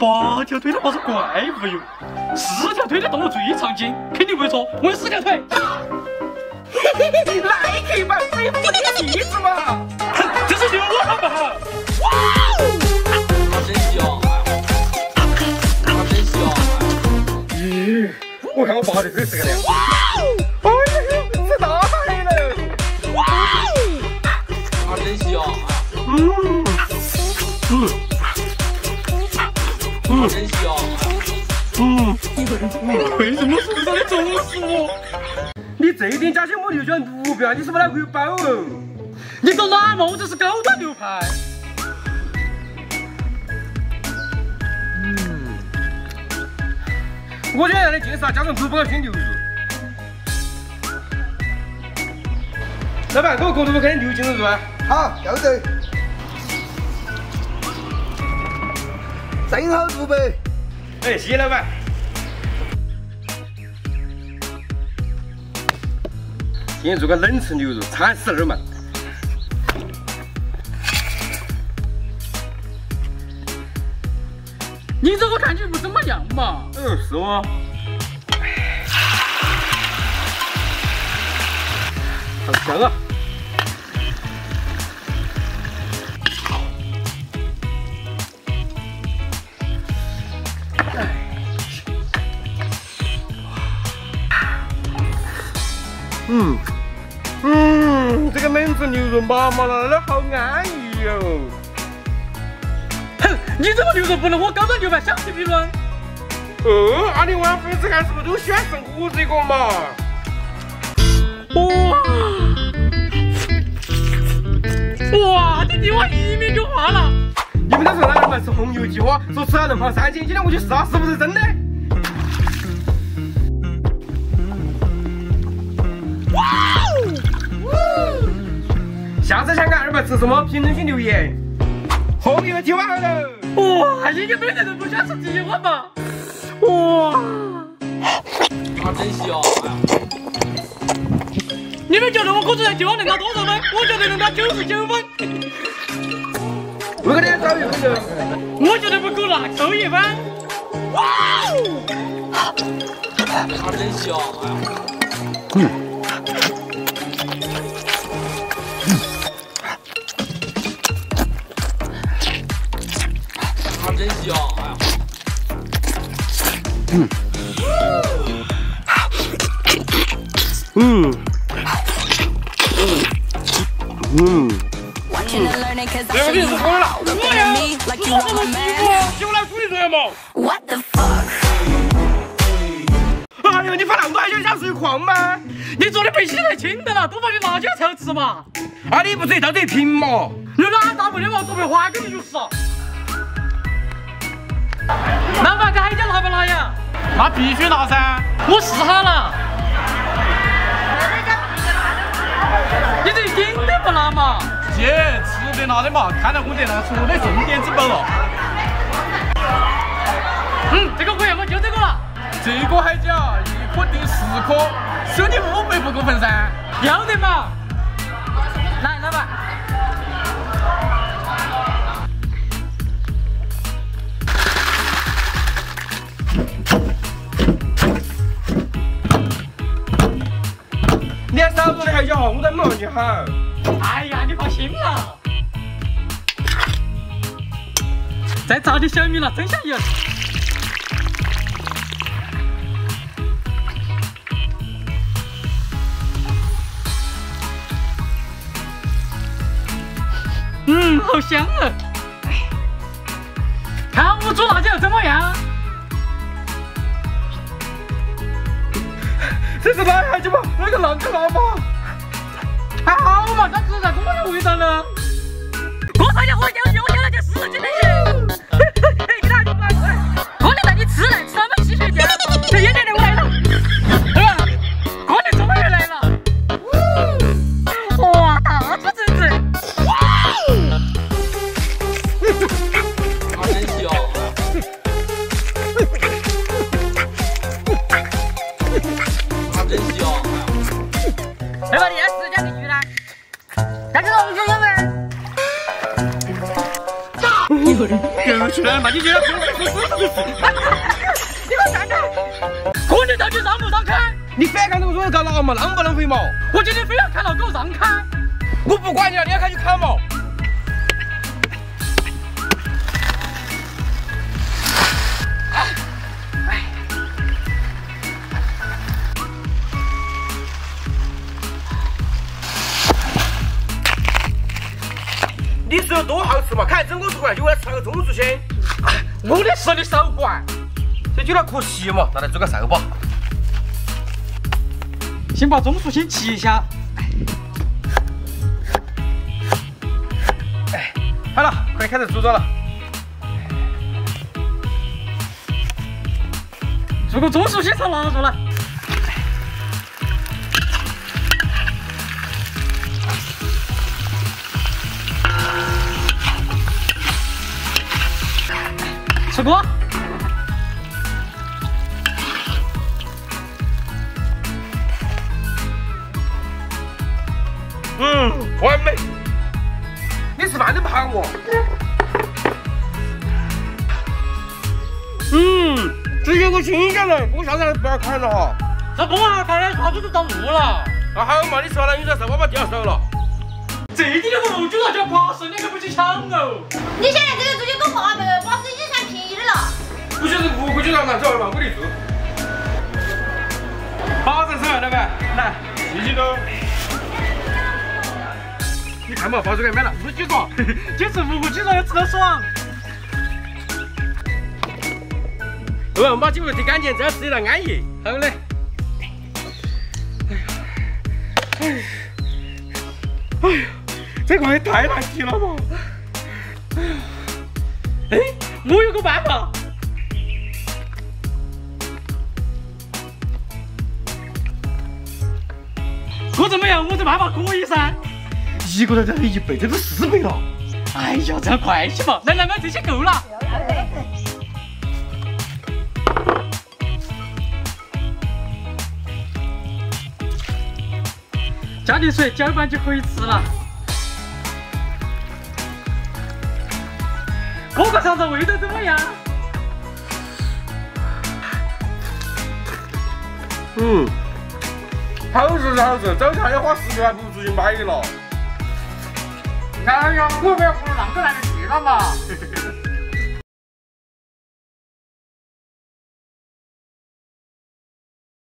八条腿的话是怪物哟，四条腿的动物最常见，肯定不会错。我有四条腿。那也可以嘛，这也不是例子嘛。这是牛好不好？哇！真香！啊，真香！咦，我看我八条腿是个样。嗯，真香！嗯，为什么树上的总是我？你这点家乡我牛选六百，你是不是脑壳有包哦？你懂哪嘛？我这是高端牛排。嗯，我今天让你介绍加上猪肝鲜牛肉。老板，给我锅头开点牛筋肉啊！好，要得。正好猪背。哎，谢谢老板。今天做个冷吃牛肉，差十二嘛。你这个看起来不怎么样嘛？嗯，是吗？好香啊！嗯嗯，这个冷子牛肉麻麻辣辣的，好安逸哟。哼，你这个牛肉不能和高端牛排相提并论。哦，阿里湾粉丝看是不是都喜欢吃我这个嘛？哇哇，弟弟我一米就化了。你们都说哪儿嘛是红油计划，说吃了能胖三斤，今天我去试下是不是真的？下次想看二百吃什么，评论区留言。红油计划好了。哇，应该没人不想吃计划吧？哇，啊，真香！你们觉得我可子在计划能拿多少分？我觉得能拿九十九分。为何你找一分呢？我觉得不够拿扣一分。哇，啊，真香！嗯。嗯，嗯，嗯，这个你是我老的，我呀，我怎么煮啊？就来煮一顿嘛。哎呦，你发那么多还想下水矿吗？你做的比洗太轻的了，多放点辣椒才好吃嘛。啊，你不是倒这一瓶嘛？有哪大不了嘛？做杯花给你就是。那必须拿噻！我试好了。你这一点都不拿嘛？姐，吃得拿的嘛，看来我得拿出我的镇店之宝了。嗯，这个可以，我就这个了。这个海椒一颗顶十颗，收你五百不过分噻？要得嘛！少做的海椒，我再弄就好。哎呀，你放心啦。再炸点小米辣，真香油。嗯，好香啊！看我煮辣椒怎么样？这是哪海椒嘛？那个辣椒辣吗？还好嘛，他只是在跟我有味道呢。我发现我有有有那件十斤的够去了，那你就要给我滚滚滚滚！你给我站住！过年到底让不让开？你反抗这个东西搞哪嘛？浪不浪费嘛？我今天非要看到给我让开！我不管你了，你要开就开嘛！多好吃嘛？看整个出来就为了吃那个钟树鲜。我的事你少管，这有点可惜嘛，拿来做个寿吧。先把钟树先切一下。哎，好了，可以开始煮着了。这个钟树鲜才拿出来。吃锅。嗯，完美。你吃饭都不喊我。嗯，直接我新鲜了，锅下子不要开了哈。这锅还开的，怕不是着木了。那好嘛，你吃完了，你再上我把掉手了。这点的红酒了，叫八十，你可不去抢哦。你现在这个猪就够麻烦了，不就是无骨鸡爪吗走二宝屋里你做好好再老板来。四季走你看嘛房子里买了四季豆就是无骨鸡爪要吃的爽对我们把鸡肉洗干净这样吃起来安逸。好嘞。哎呀哎呀这个也太难吃了吧哎呀哎我有个办法。可怎么样？我这办法可以噻。一个人在这一辈子都四倍了。哎呀，这样快些嘛！来来买这些够了。加点水，搅拌就可以吃了。哥哥尝尝味道怎么样？嗯，好吃是好吃，早餐要花十块，还不如出去买了。哎呀，我们要不让个男人去了嘛。